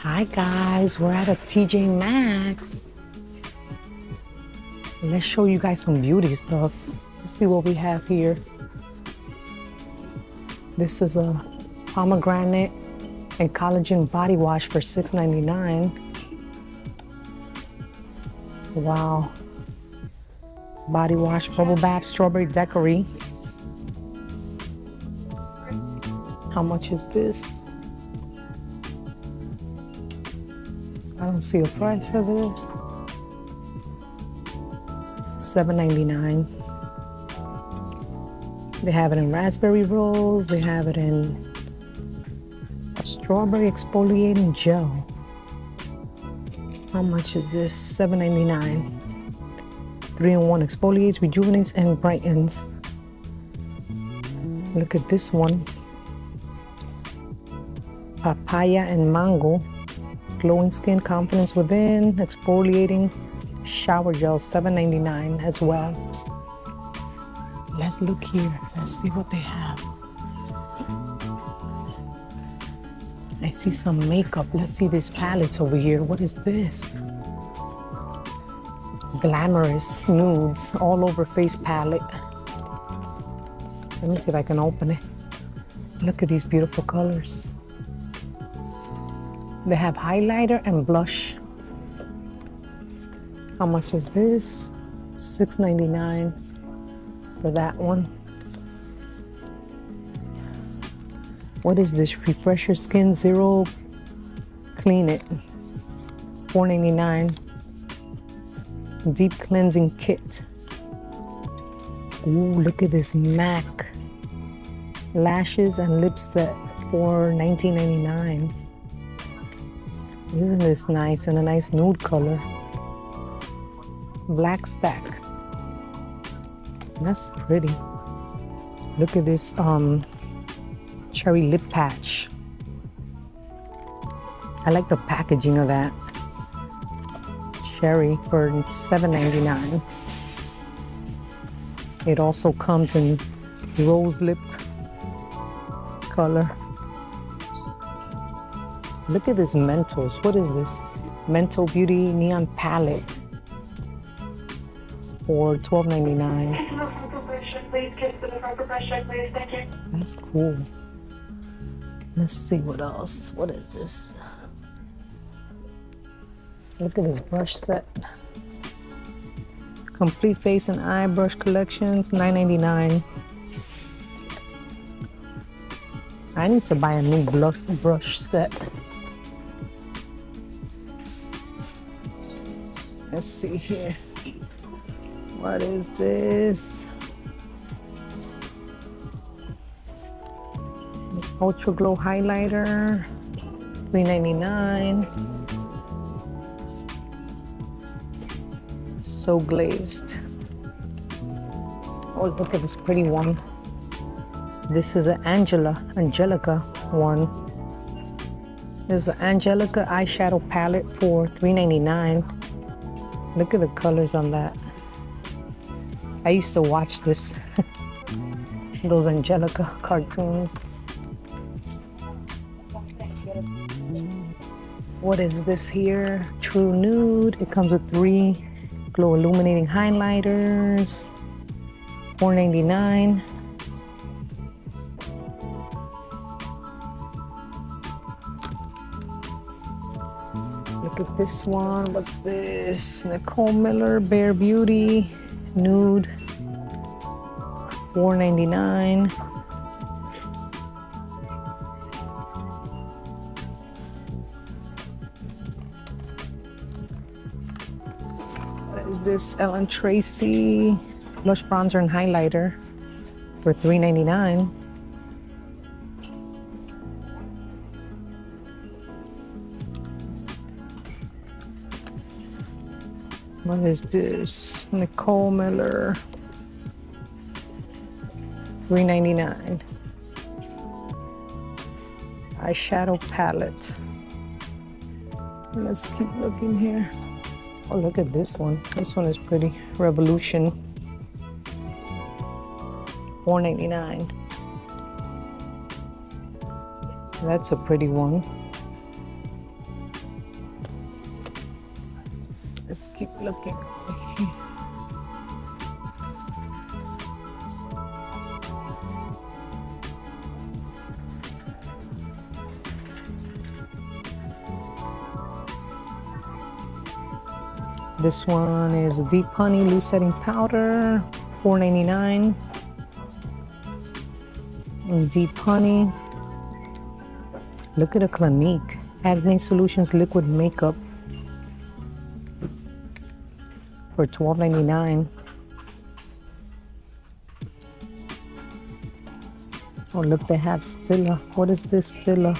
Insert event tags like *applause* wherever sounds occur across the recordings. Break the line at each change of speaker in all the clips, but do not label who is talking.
Hi guys, we're at a TJ Maxx. Let's show you guys some beauty stuff. Let's see what we have here. This is a pomegranate and collagen body wash for $6.99. Wow. Body wash, bubble bath, strawberry daiquiri. How much is this? Don't see a price for this. $7.99. They have it in raspberry rolls. They have it in strawberry exfoliating gel. How much is this? $7.99. Three in one exfoliates, rejuvenates, and brightens. Look at this one. Papaya and mango glowing skin, confidence within, exfoliating shower gel, $7.99 as well. Let's look here. Let's see what they have. I see some makeup. Let's see these palettes over here. What is this? Glamorous nudes all over face palette. Let me see if I can open it. Look at these beautiful colors. They have highlighter and blush. How much is this? $6.99 for that one. What is this? Refresh your skin zero clean it. $4.99. Deep cleansing kit. Ooh, look at this MAC lashes and lip set for $19.99. Isn't this nice? And a nice nude color. Black stack. That's pretty. Look at this um, cherry lip patch. I like the packaging of that. Cherry for $7.99. It also comes in rose lip color. Look at this Mentos. What is this? Mental Beauty Neon Palette for $12.99. That's cool. Let's see what else. What is this? Look at this brush set. Complete face and eye brush collections, $9.99. I need to buy a new blush brush set. Let's see here. What is this? Ultra Glow Highlighter, $3.99. So glazed. Oh, look at this pretty one. This is an Angela, Angelica one. This is an Angelica eyeshadow palette for $3.99. Look at the colors on that. I used to watch this, *laughs* those Angelica cartoons. What is this here? True Nude. It comes with three glow illuminating highlighters. $4.99. this one. What's this? Nicole Miller Bare Beauty Nude. $4.99. What is this? Ellen Tracy Blush Bronzer and Highlighter for $3.99. What is this? Nicole Miller. $3.99. Eyeshadow palette. Let's keep looking here. Oh, look at this one. This one is pretty. Revolution. $4.99. That's a pretty one. Looking. This one is Deep Honey Loose Setting Powder, $4.99. Deep Honey. Look at a Clinique. Acne Solutions Liquid Makeup for $12.99. Oh, look, they have Stila. What is this Stila?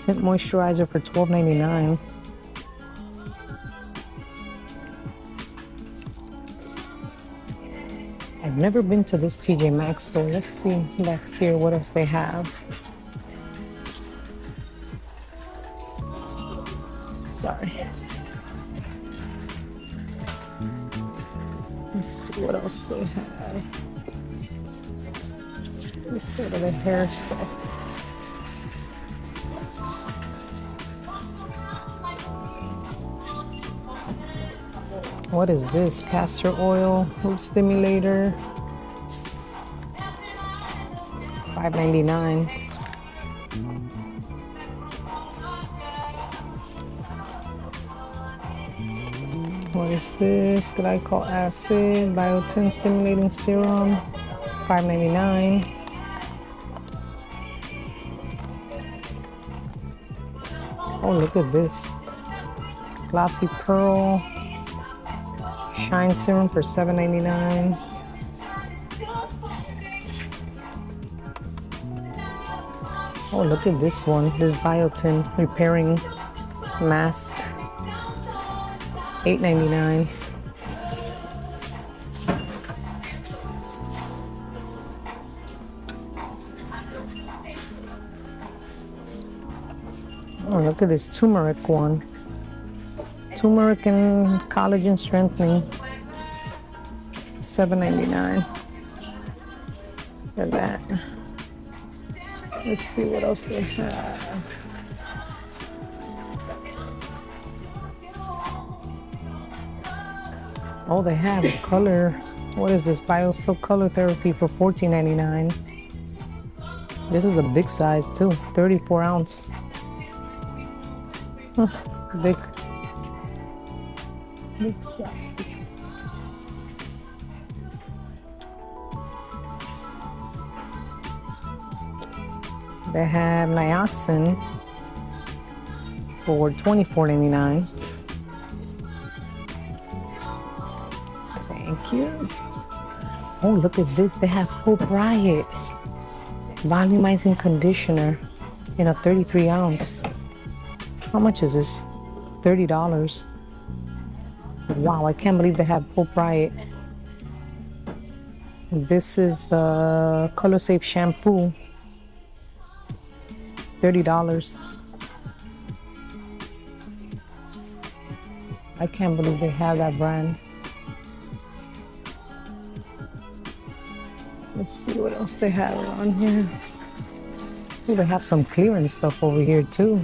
Tint moisturizer for $12.99. I've never been to this TJ Maxx store. Let's see back here what else they have. Sorry. What else they have. Let's go to the hair stuff. What is this? Castor oil, root stimulator. $5.99. is this? Glycol acid, biotin stimulating serum, $5.99. Oh, look at this. Glossy Pearl Shine Serum for $7.99. Oh, look at this one. This biotin repairing mask. $8.99. Oh, look at this turmeric one. Turmeric and collagen strengthening. $7.99. Look at that. Let's see what else they have. Oh, they have color. What is this? BioSilk Color Therapy for $14.99. This is a big size too, 34 ounce. Big, big size. They have Nioxin for $24.99. Oh, look at this. They have Riot volumizing conditioner in a 33 ounce. How much is this? $30. Wow, I can't believe they have Riot. This is the Color Safe shampoo. $30. I can't believe they have that brand. Let's see what else they have on here. Oh, they have some clearance stuff over here too.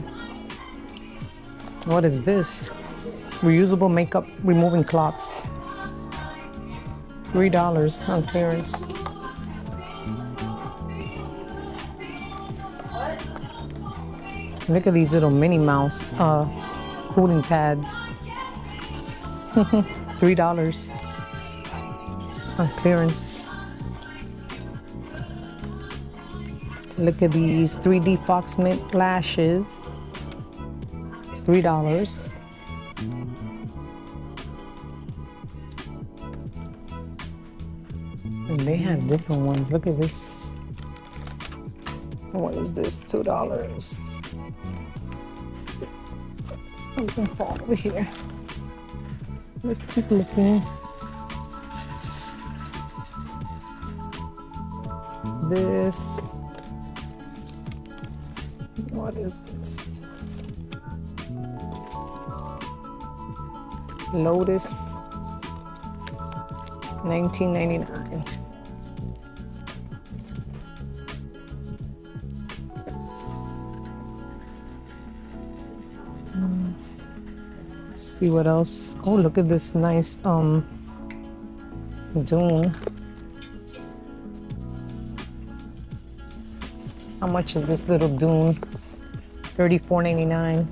What is this? Reusable makeup removing cloths. $3 on clearance. Look at these little Minnie Mouse uh, cooling pads. *laughs* $3 on clearance. Look at these 3D Faux Mink lashes. $3. And they have different ones. Look at this. What is this? $2. Something fall over here. Let's keep looking. This. What is this? Lotus. 1999. see what else. Oh, look at this nice um dune. How much is this little dune? Thirty-four ninety-nine.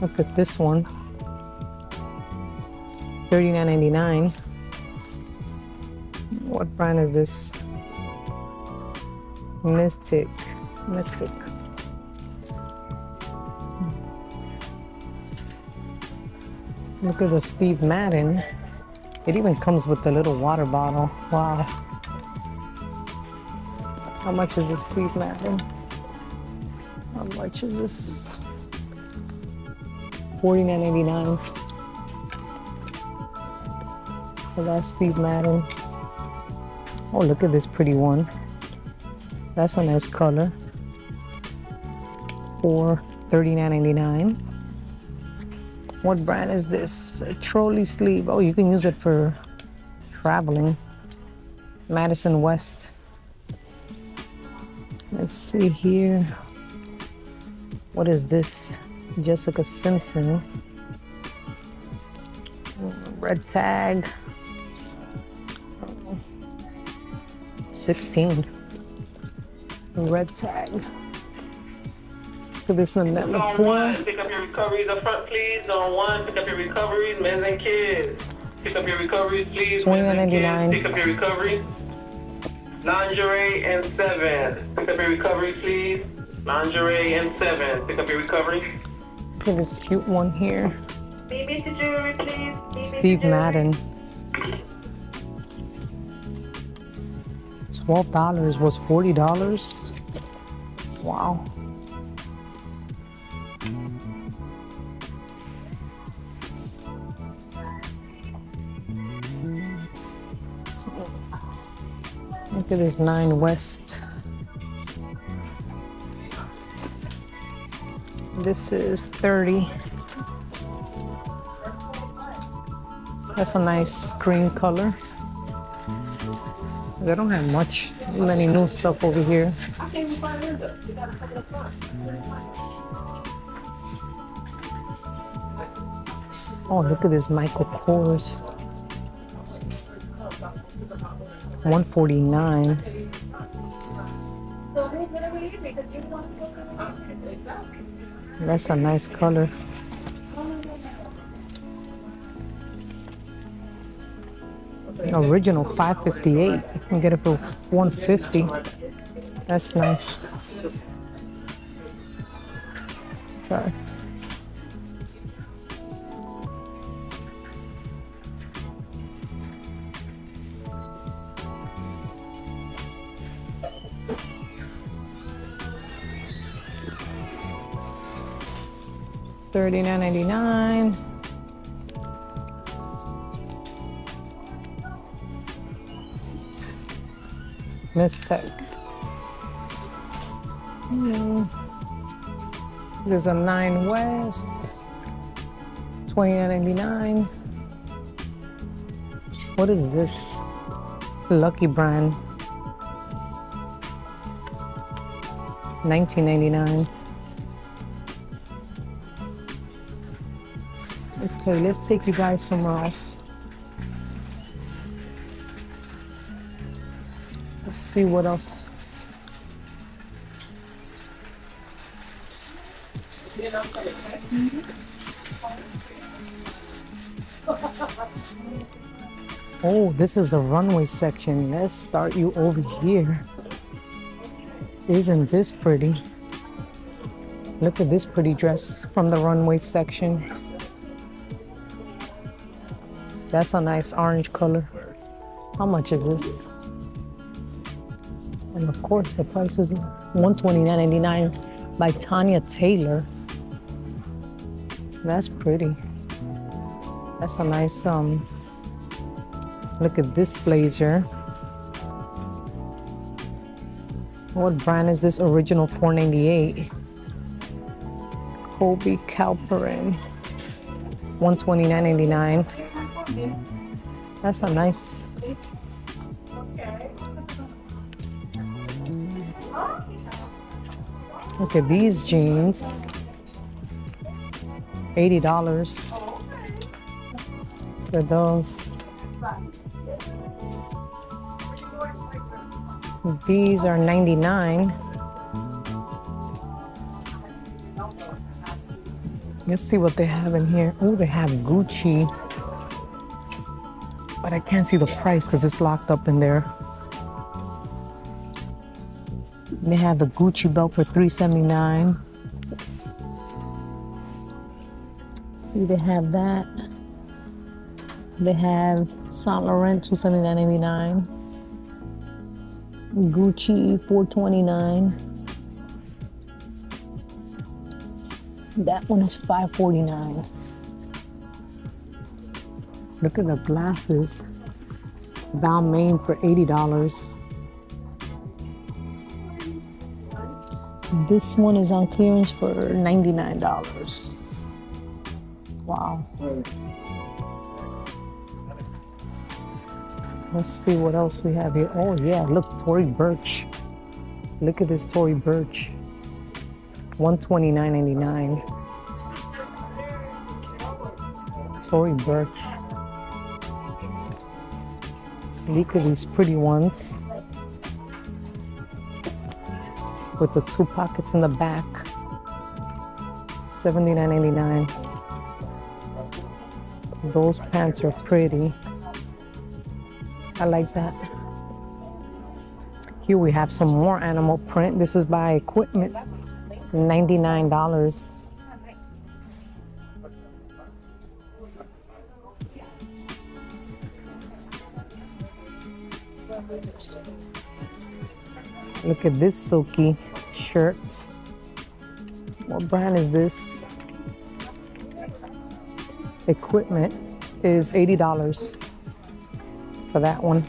Look at this one. Thirty-nine ninety-nine. What brand is this? Mystic. Mystic. Hmm. Look at the Steve Madden. It even comes with a little water bottle. Wow. How much is this Steve Madden? How much is this? $49.99. For that Steve Madden. Oh, look at this pretty one. That's a nice color. For $39.99. What brand is this? A trolley sleeve. Oh, you can use it for traveling. Madison West. Let's see here. What is this? Jessica Simpson. Red tag. 16. Red tag. Look at this number
Zone one, pick up your recoveries up front, please. Zone one, pick up your recoveries, men's and kids. Pick up your recoveries, please. men's and kids.
$29.99.
Pick up your recoveries. Lingerie and seven. Pick up your recoveries, please. Lingerie and seven. Pick up your recovery.
Look at this cute one here.
Baby to jewelry, please. Baby
Steve Madden. Twelve dollars was forty dollars. Wow. Look at this nine West. This is thirty. That's a nice green color. They don't have much, many new stuff over here. Oh, look at this Michael Kors. 149. That's a nice color. Original 558. You can get it for 150. That's nice. Sorry. Thirty-nine ninety-nine. Mistech. Hmm. There's a 9 West. 29.99. What is this? Lucky brand. 19.99. Okay, let's take you guys somewhere else. Let's see what else. Oh, this is the runway section. Let's start you over here. Isn't this pretty? Look at this pretty dress from the runway section. That's a nice orange color. How much is this? And of course, the price is $129.99 by Tanya Taylor. That's pretty. That's a nice um look at this blazer. What brand is this? Original 498. Kobi Halperin. 129.99. Mm-hmm. That's a nice. Look at these jeans. $80 for those. These are 99. Let's see what they have in here. Oh, they have Gucci. But I can't see the price because it's locked up in there. They have the Gucci belt for 379. See, they have that. They have Saint Laurent 279.99. Gucci 429. That one is 549. Look at the glasses. Balmain for $80. This one is on clearance for $99. Wow. Let's see what else we have here. Oh yeah, look, Tory Burch. Look at this Tory Burch. $129.99. Tory Burch. Look at these pretty ones. With the two pockets in the back. $79.99. Those pants are pretty. I like that. Here we have some more animal print. This is by Equipment. $99. Look at this silky shirt. What brand is this? Equipment is $80 for that one.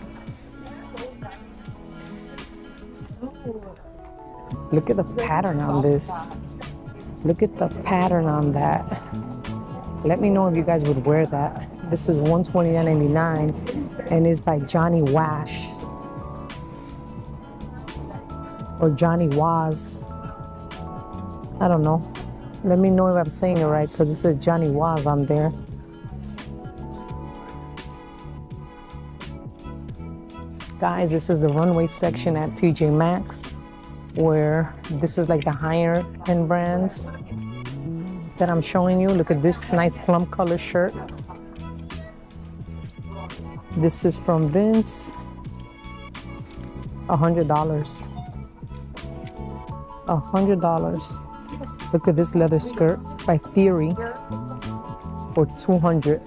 Look at the pattern on this. Look at the pattern on that. Let me know if you guys would wear that. This is $129.99 and is by Johnny Wash or Johnny Was. I don't know. Let me know if I'm saying it right because it says Johnny Was on there. Guys, this is the runway section at TJ Maxx where this is like the higher end brands that I'm showing you. Look at this nice plum color shirt. This is from Vince. A hundred dollars. A hundred dollars. Look at this leather skirt by Theory for 200.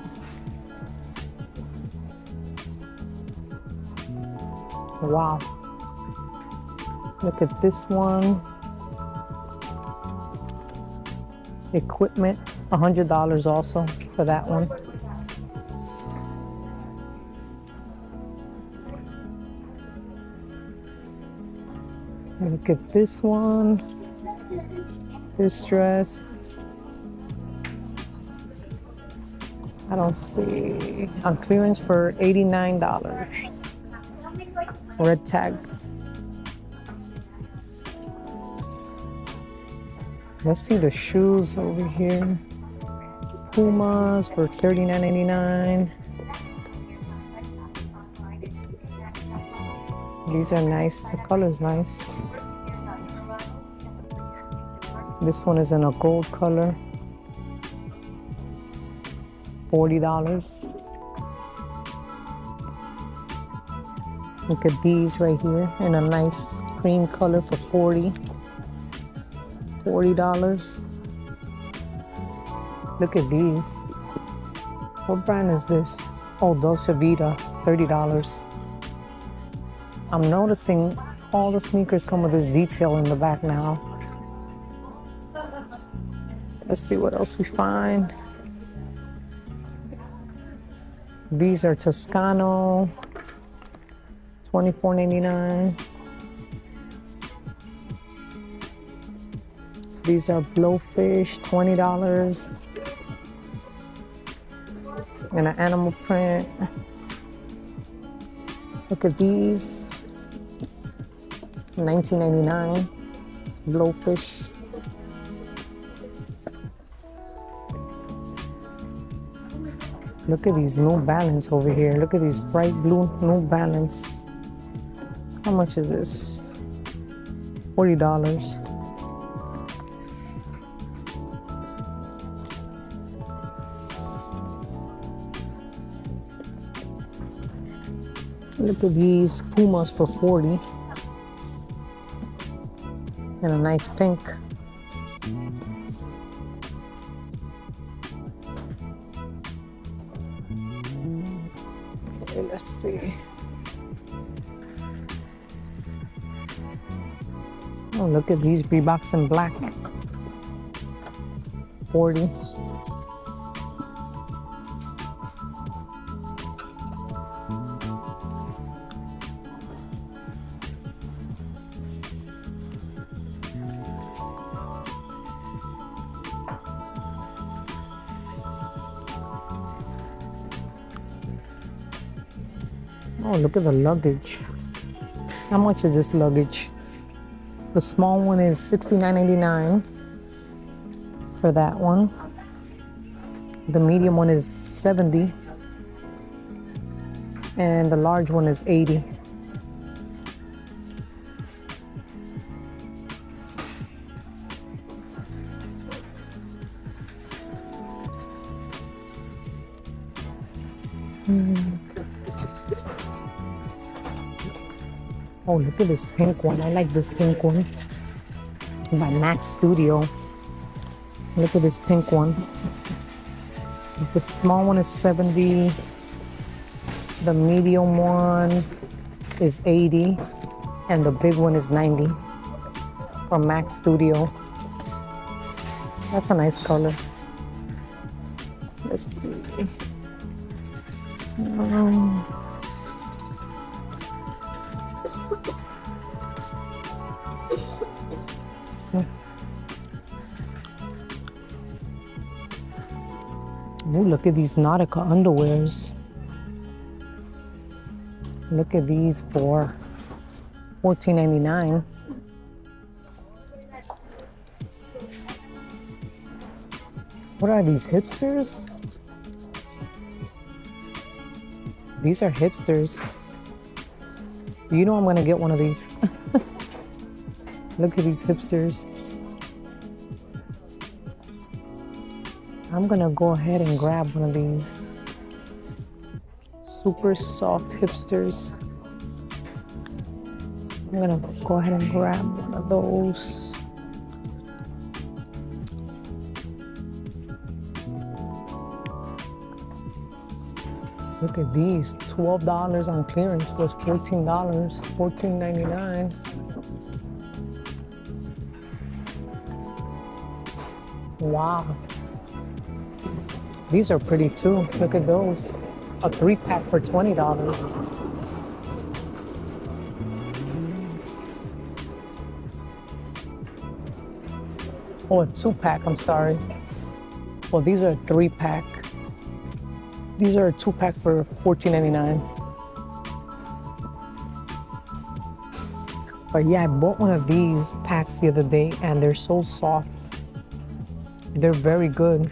Wow. Look at this one. Equipment, a $100 also for that one. Look at this one. This dress. I don't see. On clearance for $89. Red tag. Let's see the shoes over here. Pumas for $39.99. These are nice. The color's nice. This one is in a gold color. $40. Look at these right here in a nice cream color for 40 $40. Look at these. What brand is this? Oh, Dolce Vita, $30. I'm noticing all the sneakers come with this detail in the back now. Let's see what else we find. These are Toscano, $24.99. These are blowfish, $20. And an animal print. Look at these. 19.99. Blowfish. Look at these New Balance over here. Look at these bright blue New Balance. How much is this? $40. Look at these Pumas for 40 and a nice pink. Look at these Reeboks in black. 40. Oh, look at the luggage. How much is this luggage? The small one is $69.99 for that one. The medium one is 70 and the large one is 80. Oh, look at this pink one. I like this pink one by Mac Studio. Look at this pink one. The small one is 70. The medium one is 80. And the big one is 90 from Mac Studio. That's a nice color. Let's see. Um, look at these Nautica underwears. Look at these for $14.99. What are these hipsters? These are hipsters. You know I'm gonna get one of these. *laughs* Look at these hipsters. I'm gonna go ahead and grab one of these super soft hipsters. I'm gonna go ahead and grab one of those. Look at these, $12 on clearance was $14, $14.99. Wow. These are pretty too. Look at those. A three pack for $20. Oh, a two pack, I'm sorry. Well, these are three pack. These are a two pack for $14.99. But yeah, I bought one of these packs the other day and they're so soft. They're very good.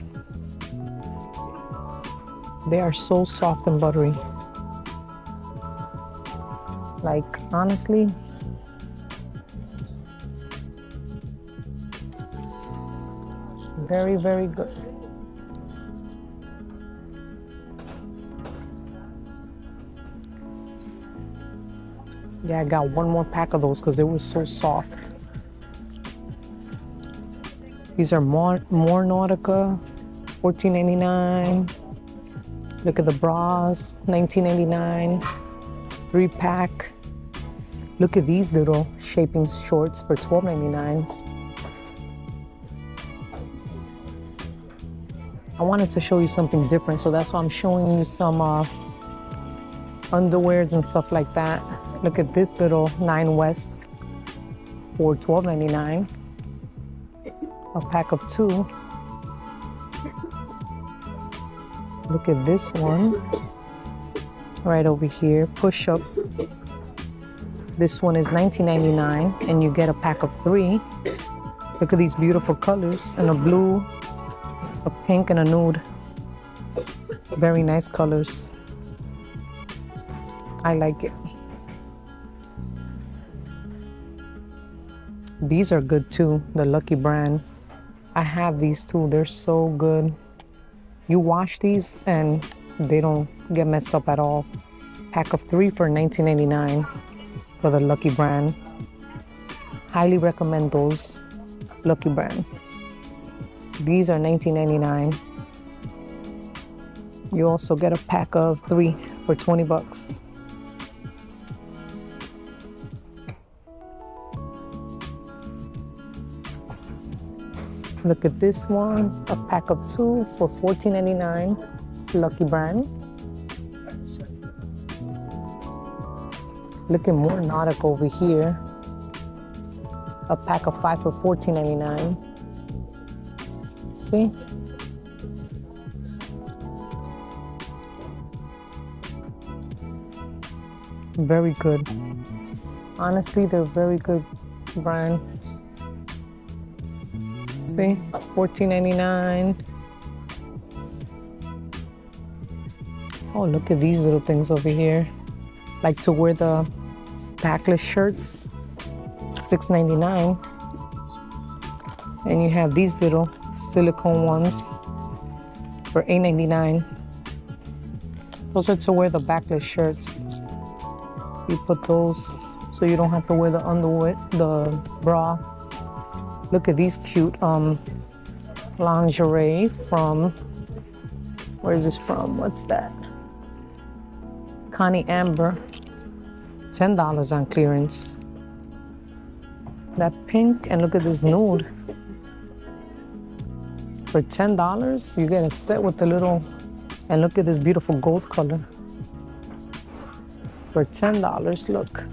They are so soft and buttery. Like, honestly, very, very good. Yeah, I got one more pack of those because they were so soft. These are more, more Nautica, $14.99. Look at the bras, $19.99. Three pack. Look at these little shaping shorts for $12.99. I wanted to show you something different, so that's why I'm showing you some uh, underwears and stuff like that. Look at this little Nine West for $12.99. A pack of two. Look at this one right over here. Push up This one is $19.99 and you get a pack of three. Look at these beautiful colors and a blue, a pink, and a nude. Very nice colors. I like it. These are good too, the Lucky brand. I have these too, they're so good. You wash these and they don't get messed up at all. Pack of three for $19.99 for the Lucky brand. Highly recommend those Lucky brand. These are $19.99. You also get a pack of three for 20 bucks. Look at this one, a pack of two for $14.99, Lucky brand. Looking more Nautic over here. A pack of five for $14.99. See? Very good. Honestly, they're very good brand. See, $14.99. Oh, look at these little things over here. Like to wear the backless shirts, $6.99. And you have these little silicone ones for $8.99. Those are to wear the backless shirts. You put those so you don't have to wear the underwear, the bra. Look at these cute um, lingerie from, where is this from? What's that? Connie Amber, $10 on clearance. That pink, and look at this nude. For $10, you get a set with the little, and look at this beautiful gold color. For $10, look,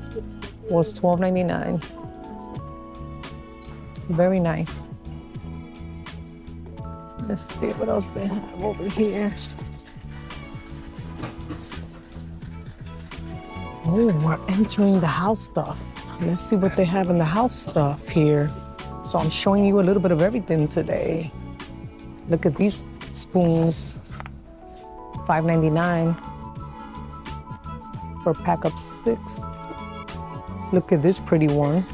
was $12.99. Very nice. Let's see what else they have over here. Oh, we're entering the house stuff. Let's see what they have in the house stuff here. So I'm showing you a little bit of everything today. Look at these spoons, $5.99 for a pack of six. Look at this pretty one.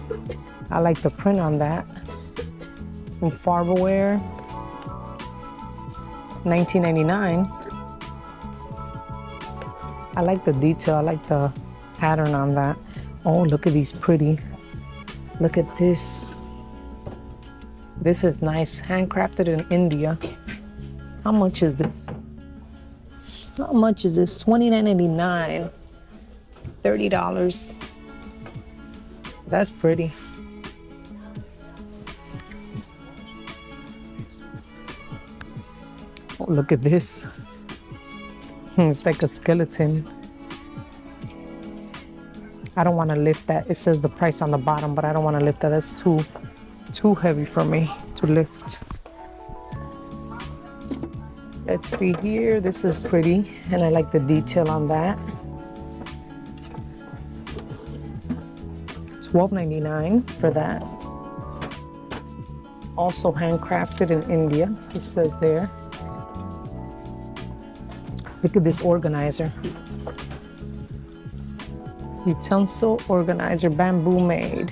I like the print on that. From Farberware, $19.99. I like the detail, I like the pattern on that. Oh, look at these pretty. Look at this. This is nice, handcrafted in India. How much is this? How much is this? $29.99. $30. That's pretty. Oh, look at this. *laughs* It's like a skeleton. I don't want to lift that. It says the price on the bottom, but I don't want to lift that. That's too, too heavy for me to lift. Let's see here. This is pretty, and I like the detail on that. $12.99 for that. Also handcrafted in India, it says there. Look at this organizer. Utensil organizer, bamboo made.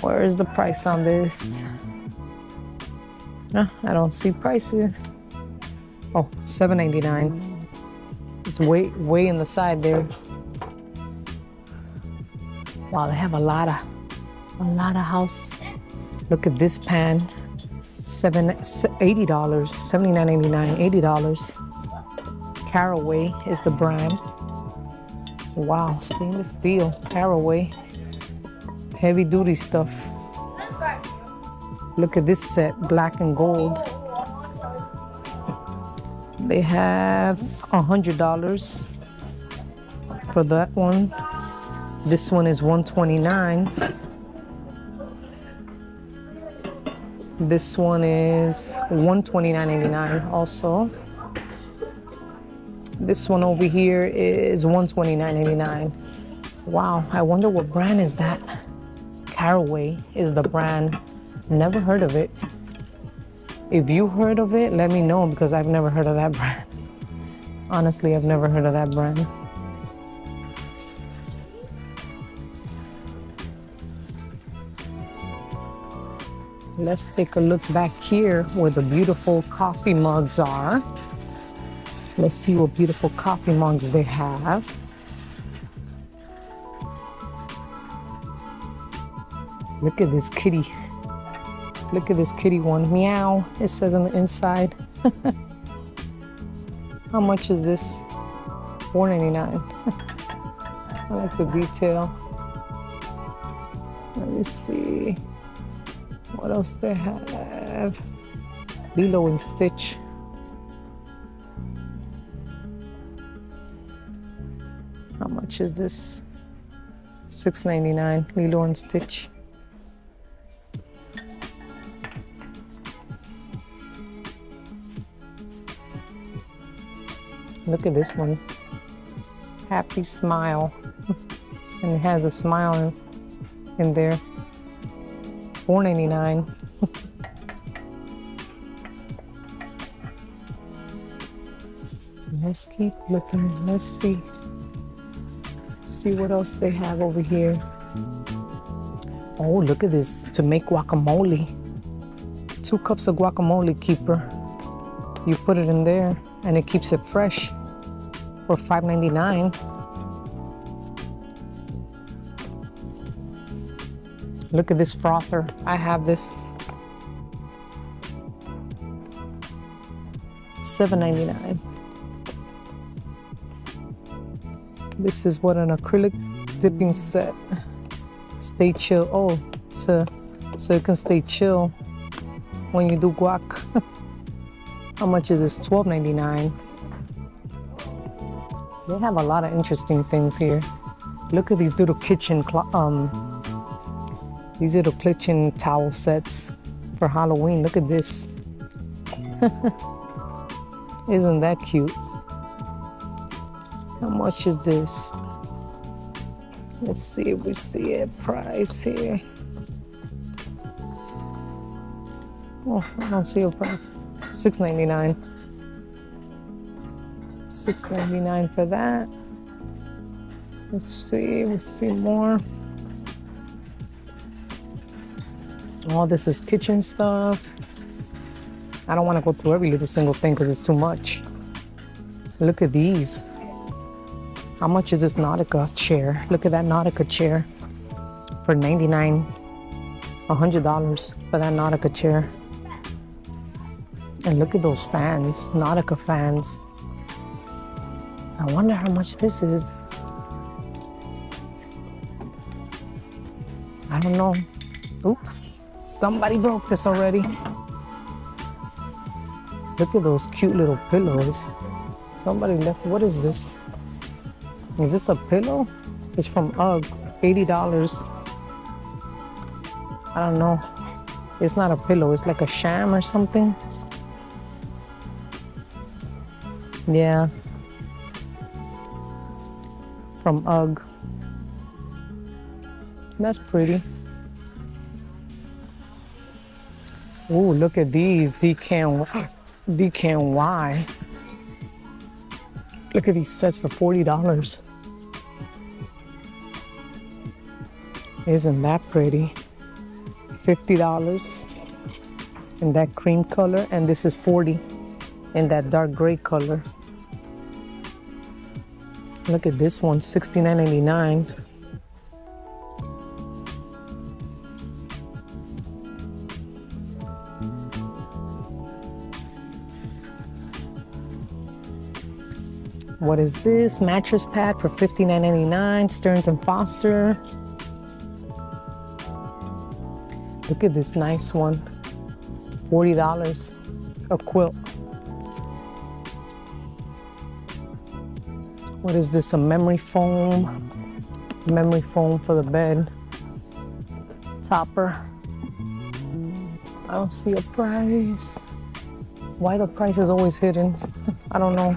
Where is the price on this? No, I don't see prices. Oh, $7.99. It's way, way in the side there. Wow, they have a lot of, a lot of house. Look at this pan, seven, $80, $79.99, $80. Caraway is the brand. Wow, stainless steel, Caraway. Heavy duty stuff. Look at this set, black and gold. They have a $100 for that one. This one is 129. This one is 129.89 also. This one over here is 129.89. Wow, I wonder what brand is that? Caraway is the brand. Never heard of it. If you heard of it, let me know because I've never heard of that *laughs* brand. Honestly, I've never heard of that brand. Let's take a look back here where the beautiful coffee mugs are. Let's see what beautiful coffee mugs they have. Look at this kitty. Look at this kitty one. Meow, it says on the inside. *laughs* How much is this? $4.99. *laughs* I like the detail. Let me see. What else they have? Lilo and Stitch. Much is this? $6.99. Lilo and Stitch. Look at this one. Happy smile. *laughs* and it has a smile in there. $4.99. Let's *laughs* keep looking. Let's see. See what else they have over here. Oh, look at this to make guacamole. Two cups of guacamole keeper. You put it in there and it keeps it fresh for $5.99. Look at this frother. I have this. $7.99. This is what an acrylic dipping set. Stay chill. Oh, so, so you can stay chill when you do guac. *laughs* How much is this? $12.99. They have a lot of interesting things here. Look at these little kitchen um, these little kitchen towel sets for Halloween. Look at this. *laughs* Isn't that cute? How much is this? Let's see if we see a price here. Oh, I don't see a price. Six ninety nine. Six ninety nine for that. Let's see. Let's see more. All this is kitchen stuff. I don't want to go through every little single thing because it's too much. Look at these. How much is this Nautica chair? Look at that Nautica chair for 99 $100 for that Nautica chair. And look at those fans, Nautica fans. I wonder how much this is. I don't know. Oops. Somebody broke this already. Look at those cute little pillows. Somebody left, what is this? Is this a pillow? It's from UGG, $80. I don't know. It's not a pillow, it's like a sham or something. Yeah. From UGG. That's pretty. Ooh, look at these DKNY. DKNY. Look at these sets for $40. Isn't that pretty? $50 in that cream color, and this is 40 in that dark gray color. Look at this one, $69.99. What is this? Mattress pad for $59.99, Stearns & Foster. Look at this nice one, $40 a quilt. What is this, a memory foam? Memory foam for the bed. Topper. I don't see a price. Why the price is always hidden? I don't know.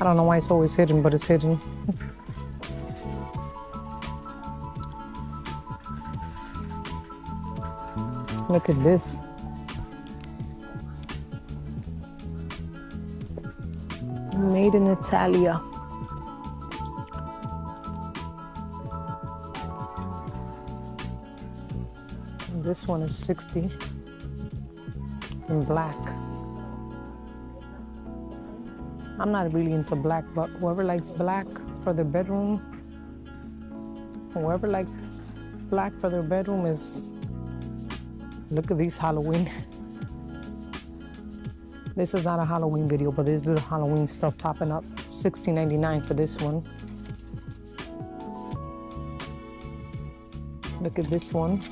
I don't know why it's always hidden, but it's hidden. Look at this. Made in Italia. This one is 60 in black. I'm not really into black, but whoever likes black for their bedroom, whoever likes black for their bedroom is look at these Halloween. This is not a Halloween video, but there's little Halloween stuff popping up. $16.99 for this one. Look at this one.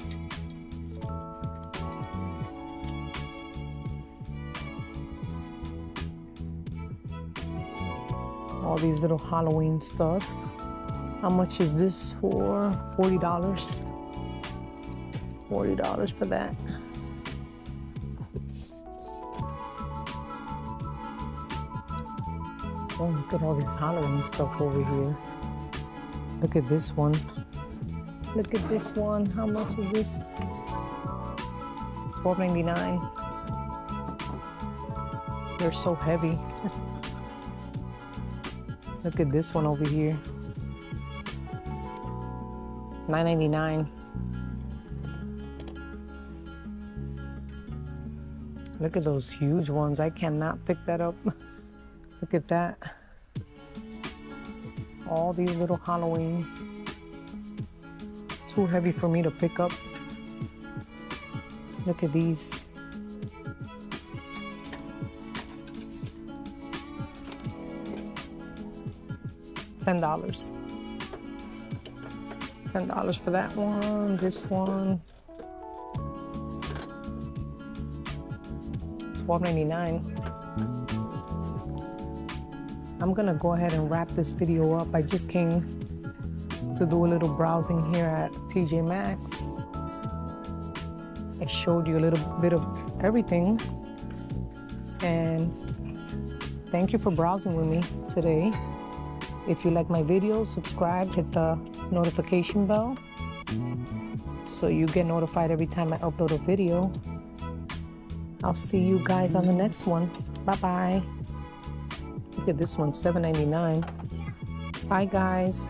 all these little Halloween stuff. How much is this for? $40. $40 for that. Oh, look at all this Halloween stuff over here. Look at this one. Look at this one. How much is this? $12.99. They're so heavy. *laughs* Look at this one over here. $9.99. Look at those huge ones. I cannot pick that up. *laughs* Look at that. All these little Halloween. Too heavy for me to pick up. Look at these. ten dollars. Ten dollars for that one. This one. Twelve ninety nine. I'm gonna go ahead and wrap this video up. I just came to do a little browsing here at TJ Maxx. I showed you a little bit of everything. And thank you for browsing with me today. If you like my videos, subscribe, hit the notification bell so you get notified every time I upload a video. I'll see you guys on the next one. Bye bye. Look at this one, $7.99. Bye guys.